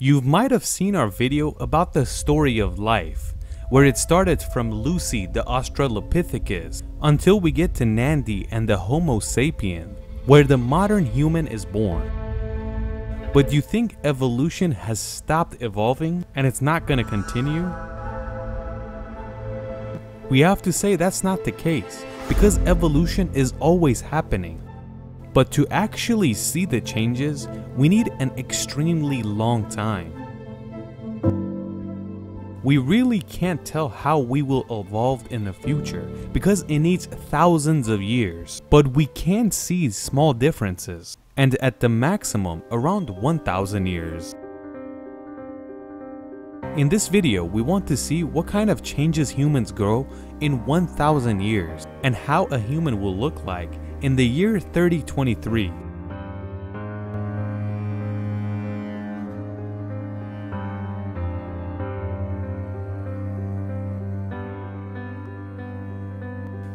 You might have seen our video about the story of life, where it started from Lucy the Australopithecus until we get to Nandi and the Homo sapien, where the modern human is born. But you think evolution has stopped evolving and it's not gonna continue? We have to say that's not the case, because evolution is always happening. But to actually see the changes, we need an extremely long time. We really can't tell how we will evolve in the future because it needs thousands of years, but we can see small differences, and at the maximum around 1000 years. In this video, we want to see what kind of changes humans grow in 1000 years and how a human will look like in the year 3023.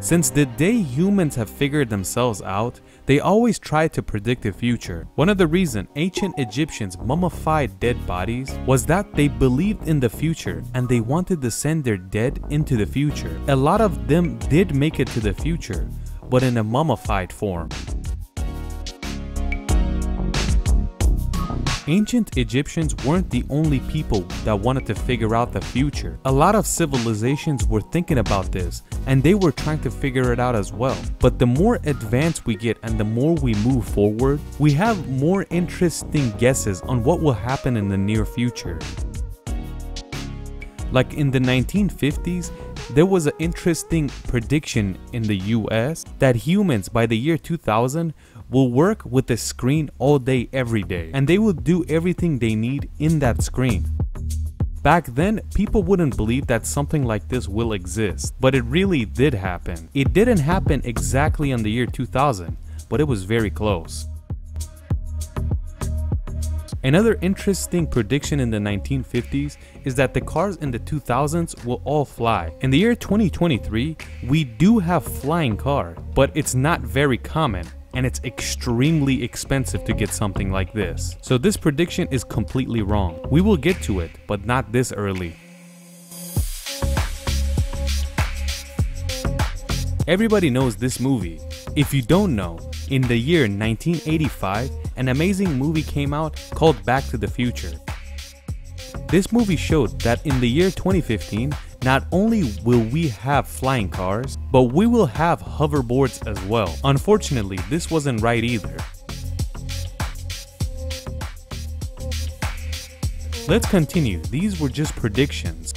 Since the day humans have figured themselves out, they always try to predict the future. One of the reasons ancient Egyptians mummified dead bodies was that they believed in the future and they wanted to send their dead into the future. A lot of them did make it to the future, but in a mummified form. Ancient Egyptians weren't the only people that wanted to figure out the future. A lot of civilizations were thinking about this and they were trying to figure it out as well. But the more advanced we get and the more we move forward, we have more interesting guesses on what will happen in the near future. Like in the 1950s, there was an interesting prediction in the US that humans by the year 2000 will work with a screen all day every day and they will do everything they need in that screen. Back then, people wouldn't believe that something like this will exist, but it really did happen. It didn't happen exactly in the year 2000, but it was very close. Another interesting prediction in the 1950s is that the cars in the 2000s will all fly. In the year 2023, we do have flying car, but it's not very common and it's extremely expensive to get something like this. So this prediction is completely wrong. We will get to it, but not this early. Everybody knows this movie. If you don't know, in the year 1985, an amazing movie came out called Back to the Future. This movie showed that in the year 2015, not only will we have flying cars, but we will have hoverboards as well. Unfortunately, this wasn't right either. Let's continue, these were just predictions.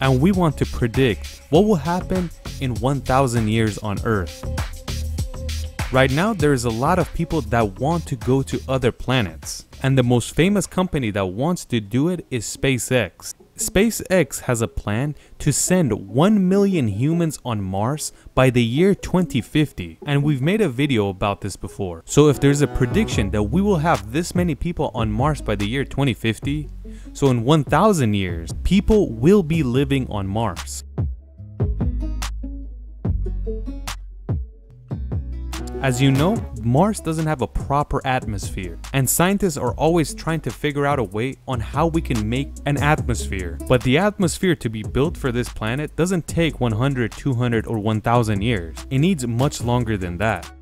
And we want to predict what will happen in 1000 years on Earth. Right now, there's a lot of people that want to go to other planets. And the most famous company that wants to do it is SpaceX. SpaceX has a plan to send 1 million humans on Mars by the year 2050 and we've made a video about this before. So if there's a prediction that we will have this many people on Mars by the year 2050, so in 1000 years, people will be living on Mars. As you know, Mars doesn't have a proper atmosphere, and scientists are always trying to figure out a way on how we can make an atmosphere. But the atmosphere to be built for this planet doesn't take 100, 200, or 1000 years. It needs much longer than that.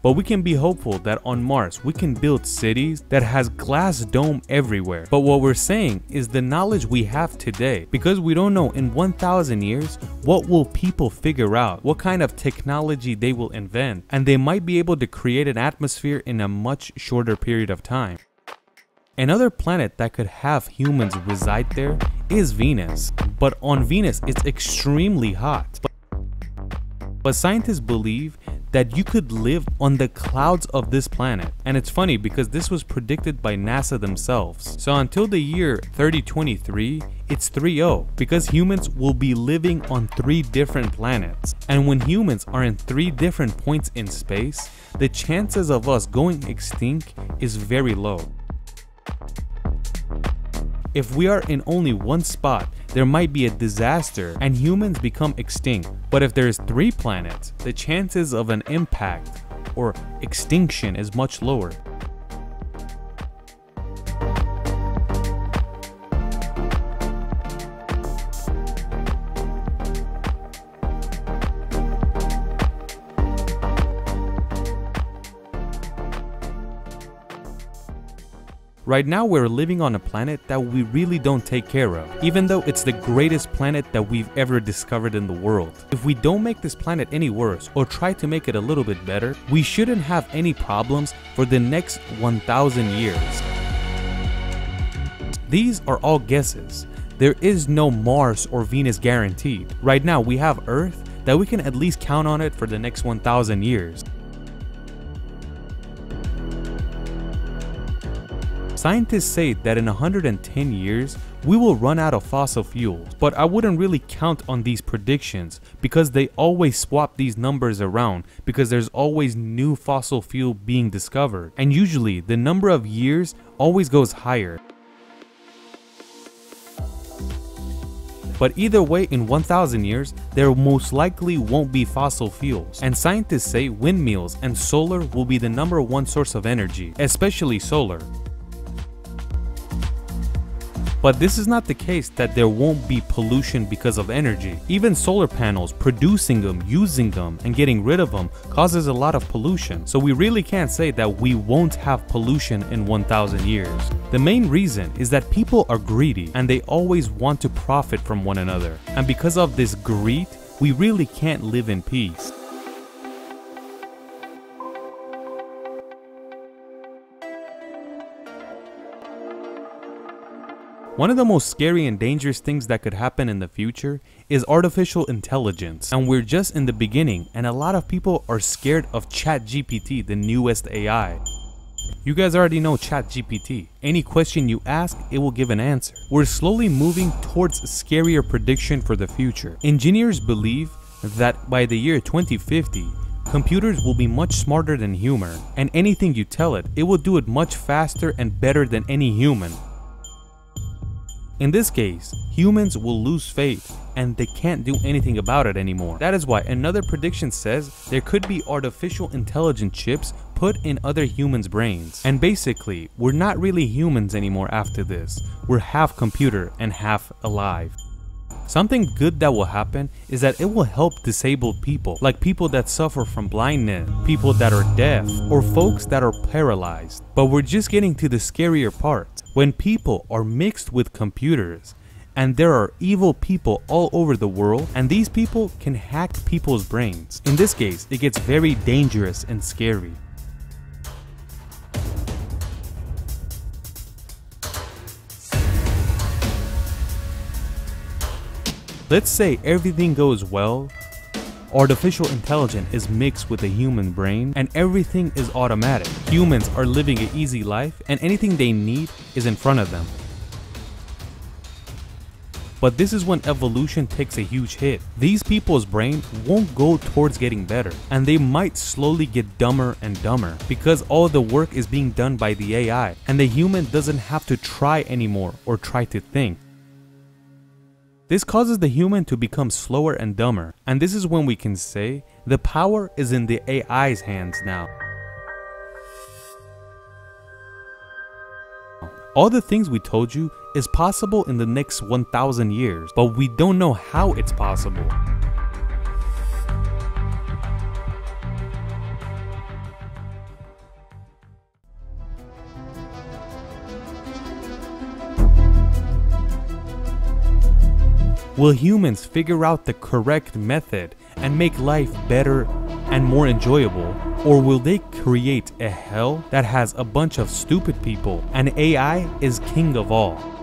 But we can be hopeful that on Mars we can build cities that has glass dome everywhere. But what we're saying is the knowledge we have today because we don't know in 1000 years what will people figure out, what kind of technology they will invent and they might be able to create an atmosphere in a much shorter period of time. Another planet that could have humans reside there is Venus, but on Venus it's extremely hot. But scientists believe that you could live on the clouds of this planet. And it's funny because this was predicted by NASA themselves. So until the year 3023, it's 3-0 because humans will be living on three different planets. And when humans are in three different points in space, the chances of us going extinct is very low. If we are in only one spot, there might be a disaster and humans become extinct. But if there's three planets, the chances of an impact or extinction is much lower. Right now we're living on a planet that we really don't take care of, even though it's the greatest planet that we've ever discovered in the world. If we don't make this planet any worse or try to make it a little bit better, we shouldn't have any problems for the next 1000 years. These are all guesses. There is no Mars or Venus guaranteed. Right now we have Earth that we can at least count on it for the next 1000 years. Scientists say that in 110 years, we will run out of fossil fuels, but I wouldn't really count on these predictions because they always swap these numbers around because there's always new fossil fuel being discovered, and usually the number of years always goes higher. But either way, in 1000 years, there most likely won't be fossil fuels. And scientists say windmills and solar will be the number one source of energy, especially solar. But this is not the case that there won't be pollution because of energy. Even solar panels, producing them, using them, and getting rid of them causes a lot of pollution. So we really can't say that we won't have pollution in 1000 years. The main reason is that people are greedy and they always want to profit from one another. And because of this greed, we really can't live in peace. One of the most scary and dangerous things that could happen in the future is artificial intelligence. And we're just in the beginning and a lot of people are scared of ChatGPT, the newest AI. You guys already know ChatGPT. Any question you ask, it will give an answer. We're slowly moving towards scarier prediction for the future. Engineers believe that by the year 2050, computers will be much smarter than human, and anything you tell it, it will do it much faster and better than any human. In this case, humans will lose faith and they can't do anything about it anymore. That is why another prediction says there could be artificial intelligent chips put in other humans' brains. And basically, we're not really humans anymore after this. We're half computer and half alive. Something good that will happen is that it will help disabled people, like people that suffer from blindness, people that are deaf, or folks that are paralyzed. But we're just getting to the scarier part. When people are mixed with computers, and there are evil people all over the world, and these people can hack people's brains. In this case, it gets very dangerous and scary. Let's say everything goes well, artificial intelligence is mixed with a human brain, and everything is automatic. Humans are living an easy life, and anything they need is in front of them. But this is when evolution takes a huge hit. These people's brain won't go towards getting better, and they might slowly get dumber and dumber because all the work is being done by the AI, and the human doesn't have to try anymore or try to think. This causes the human to become slower and dumber, and this is when we can say the power is in the AI's hands now. All the things we told you is possible in the next 1000 years, but we don't know how it's possible. Will humans figure out the correct method and make life better and more enjoyable? Or will they create a hell that has a bunch of stupid people and AI is king of all?